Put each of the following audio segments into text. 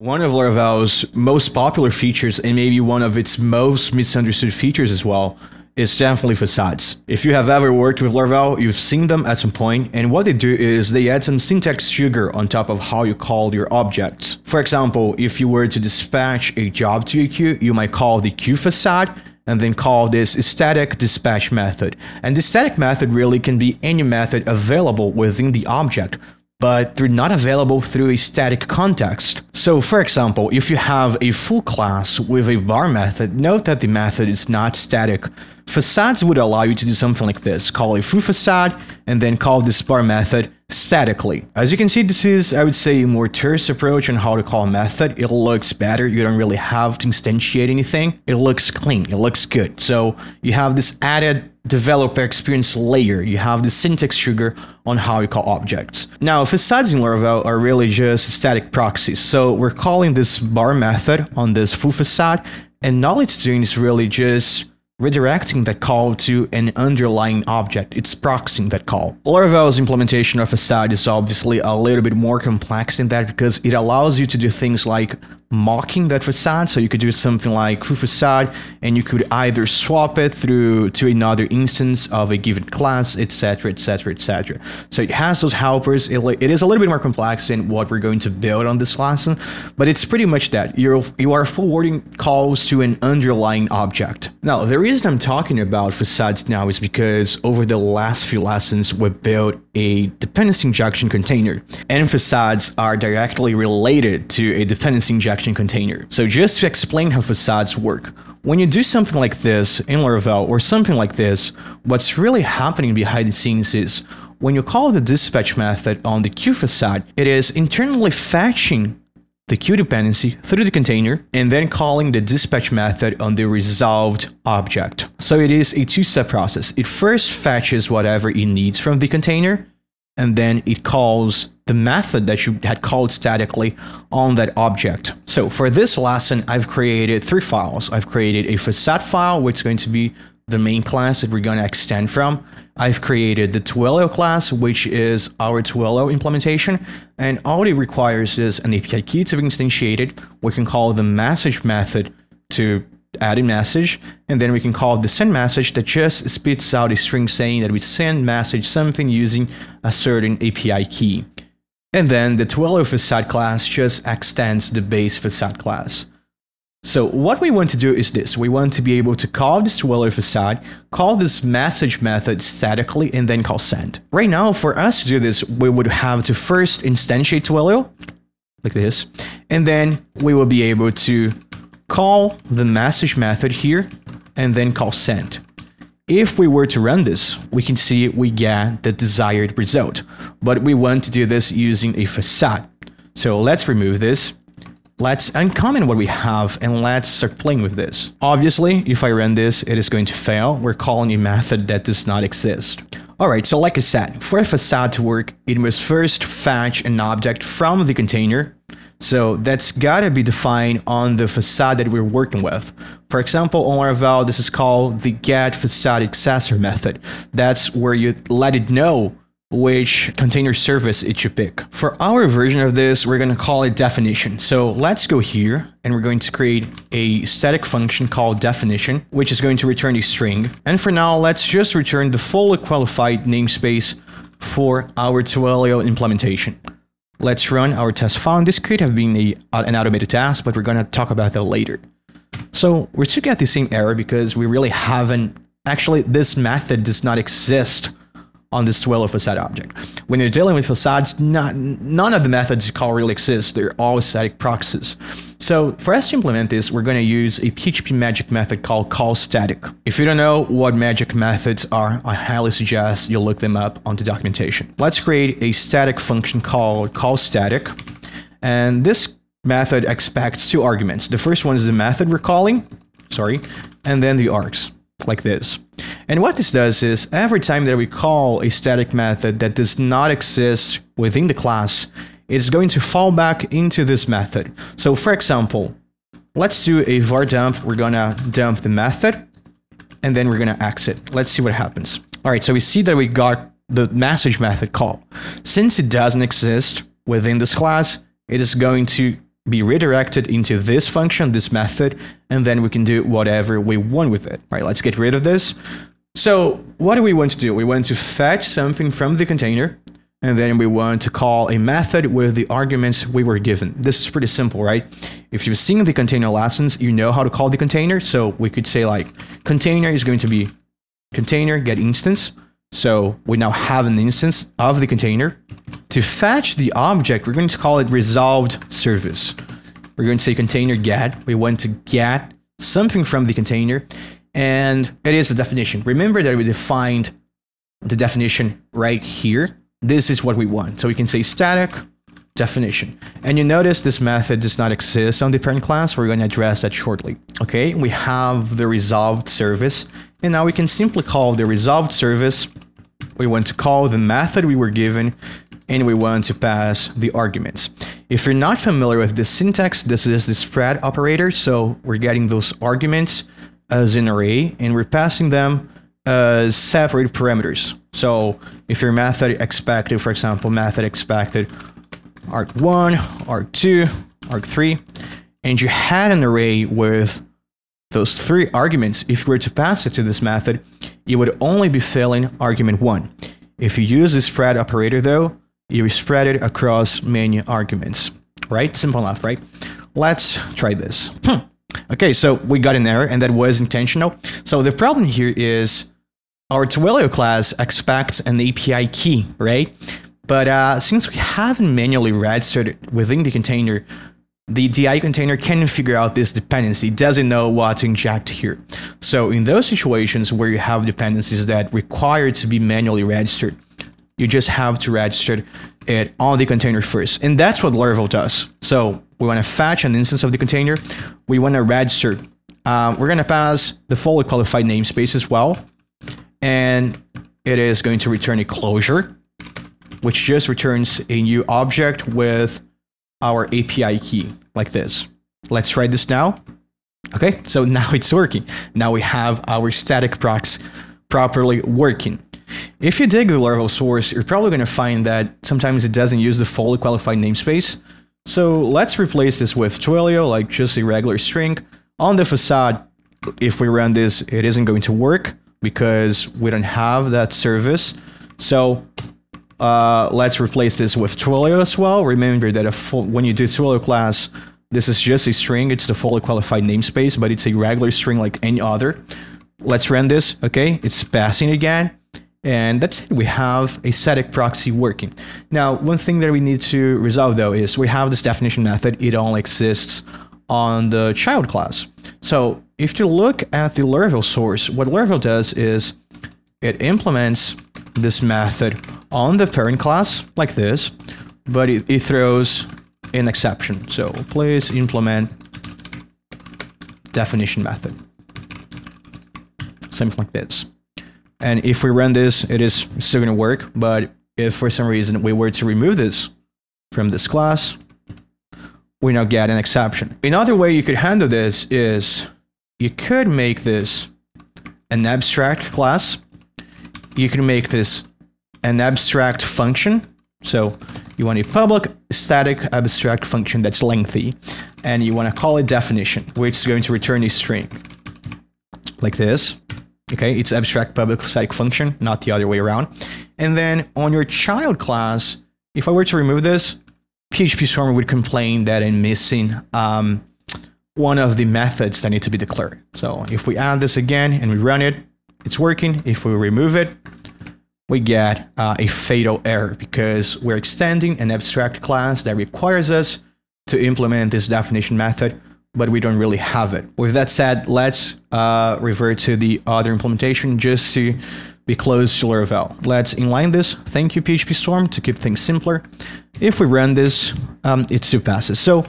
One of Laravel's most popular features, and maybe one of its most misunderstood features as well, is definitely facades. If you have ever worked with Laravel, you've seen them at some point, and what they do is they add some syntax sugar on top of how you call your objects. For example, if you were to dispatch a job to a queue, you might call the queue facade and then call this static dispatch method. And the static method really can be any method available within the object, but they're not available through a static context. So for example, if you have a foo class with a bar method, note that the method is not static. Facades would allow you to do something like this, call a foo facade, and then call this bar method statically. As you can see, this is, I would say, a more terse approach on how to call a method. It looks better. You don't really have to instantiate anything. It looks clean. It looks good. So you have this added developer experience layer. You have the syntax sugar on how you call objects. Now, facades in Laravel are really just static proxies. So we're calling this bar method on this foo facade, and all it's doing is really just redirecting that call to an underlying object. It's proxying that call. Laravel's implementation of facade is obviously a little bit more complex than that because it allows you to do things like mocking that facade. So you could do something like foo facade and you could either swap it through to another instance of a given class, etc, etc, etc. So it has those helpers. It, it is a little bit more complex than what we're going to build on this lesson, but it's pretty much that. You're, you are forwarding calls to an underlying object. Now, the reason I'm talking about facades now is because over the last few lessons, we built a dependency injection container, and facades are directly related to a dependency injection container. So just to explain how facades work, when you do something like this in Laravel or something like this, what's really happening behind the scenes is when you call the dispatch method on the queue facade, it is internally fetching the queue dependency through the container and then calling the dispatch method on the resolved object. So it is a two-step process. It first fetches whatever it needs from the container and then it calls the method that you had called statically on that object. So for this lesson, I've created three files. I've created a facade file, which is going to be the main class that we're going to extend from. I've created the Twilio class, which is our Twilio implementation, and all it requires is an API key to be instantiated. We can call the message method to add a message, and then we can call the send message that just spits out a string saying that we send message something using a certain API key. And then the Twilio facade class just extends the base facade class. So what we want to do is this. We want to be able to call this Twilio facade, call this message method statically, and then call send. Right now, for us to do this, we would have to first instantiate Twilio, like this, and then we will be able to call the message method here and then call send. If we were to run this, we can see we get the desired result, but we want to do this using a facade. So let's remove this. Let's uncomment what we have and let's start playing with this. Obviously, if I run this, it is going to fail. We're calling a method that does not exist. Alright, so like I said, for a facade to work, it must first fetch an object from the container so that's gotta be defined on the facade that we're working with. For example, on Laravel, this is called the get facade accessor method. That's where you let it know which container service it should pick. For our version of this, we're going to call it definition. So let's go here and we're going to create a static function called definition, which is going to return a string. And for now, let's just return the fully qualified namespace for our Twilio implementation. Let's run our test file. This could have been a, an automated task, but we're going to talk about that later. So we're still get the same error because we really haven't, actually this method does not exist on this Twilio facade object. When you're dealing with facades, not, none of the methods you call really exist. They're all static proxies. So for us to implement this, we're going to use a PHP magic method called call static. If you don't know what magic methods are, I highly suggest you look them up on the documentation. Let's create a static function called call static. And this method expects two arguments. The first one is the method we're calling, sorry, and then the args like this. And what this does is every time that we call a static method that does not exist within the class, it's going to fall back into this method. So for example, let's do a var dump. We're gonna dump the method and then we're gonna exit. Let's see what happens. All right, so we see that we got the message method call. Since it doesn't exist within this class, it is going to be redirected into this function, this method, and then we can do whatever we want with it. All right, let's get rid of this. So what do we want to do? We want to fetch something from the container, and then we want to call a method with the arguments we were given. This is pretty simple, right? If you've seen the container lessons, you know how to call the container. So we could say like container is going to be container get instance. So we now have an instance of the container. To fetch the object, we're going to call it resolved service. We're going to say container get. We want to get something from the container, and it is the definition. Remember that we defined the definition right here. This is what we want. So we can say static definition. And you notice this method does not exist on the parent class. We're going to address that shortly. Okay, we have the resolved service. And now we can simply call the resolved service. We want to call the method we were given and we want to pass the arguments. If you're not familiar with this syntax, this is the spread operator. So we're getting those arguments as an array and we're passing them as separate parameters. So if your method expected, for example, method expected arg1, arg2, arg3, and you had an array with those three arguments, if you were to pass it to this method, you would only be filling argument 1. If you use the spread operator though, you spread it across many arguments, right? Simple enough, right? Let's try this. Hmm. Okay, so we got an error and that was intentional. So the problem here is our Twilio class expects an API key, right? But uh, since we haven't manually registered within the container, the DI container can figure out this dependency, it doesn't know what to inject here. So in those situations where you have dependencies that require to be manually registered, you just have to register it on the container first. And that's what Laravel does. So we want to fetch an instance of the container. We want to register. Um, we're going to pass the fully qualified namespace as well. And it is going to return a closure which just returns a new object with our API key like this. Let's try this now. Okay, so now it's working. Now we have our static procs properly working. If you dig the Laravel source, you're probably going to find that sometimes it doesn't use the fully qualified namespace. So let's replace this with Twilio, like just a regular string. On the facade, if we run this, it isn't going to work because we don't have that service. So uh, let's replace this with Twilio as well. Remember that when you do Twilio class, this is just a string. It's the fully qualified namespace, but it's a regular string like any other. Let's run this. Okay, it's passing again. And that's it. We have a static proxy working. Now, one thing that we need to resolve though is we have this definition method. It only exists on the child class. So if you look at the Laravel source, what Laravel does is it implements this method on the parent class like this, but it, it throws an exception. So please implement definition method. Something like this. And if we run this, it is still going to work. But if for some reason we were to remove this from this class, we now get an exception. Another way you could handle this is you could make this an abstract class. You can make this an abstract function. So you want a public static abstract function that's lengthy, and you want to call it definition, which is going to return a string like this. Okay, it's abstract public static function, not the other way around. And then on your child class, if I were to remove this, PhpStorm would complain that I'm missing um, one of the methods that need to be declared. So if we add this again and we run it, it's working. If we remove it, we get uh, a fatal error because we're extending an abstract class that requires us to implement this definition method, but we don't really have it. With that said, let's uh, revert to the other implementation just to be close to Laravel. Let's inline this. Thank you, PhpStorm, to keep things simpler. If we run this, um, it still passes. So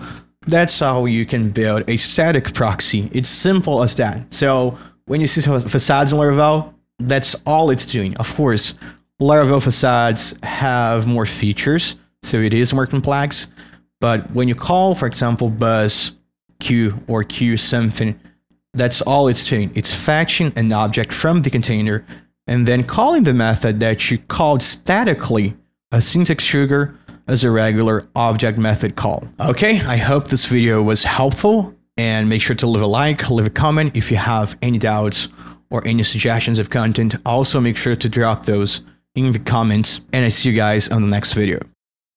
that's how you can build a static proxy. It's simple as that. So when you see facades in Laravel, that's all it's doing. Of course, Laravel facades have more features, so it is more complex. But when you call, for example, buzz q or q something, that's all it's doing. It's fetching an object from the container and then calling the method that you called statically a syntax sugar as a regular object method call. Okay, I hope this video was helpful and make sure to leave a like, leave a comment if you have any doubts or any suggestions of content. Also make sure to drop those in the comments and I see you guys on the next video.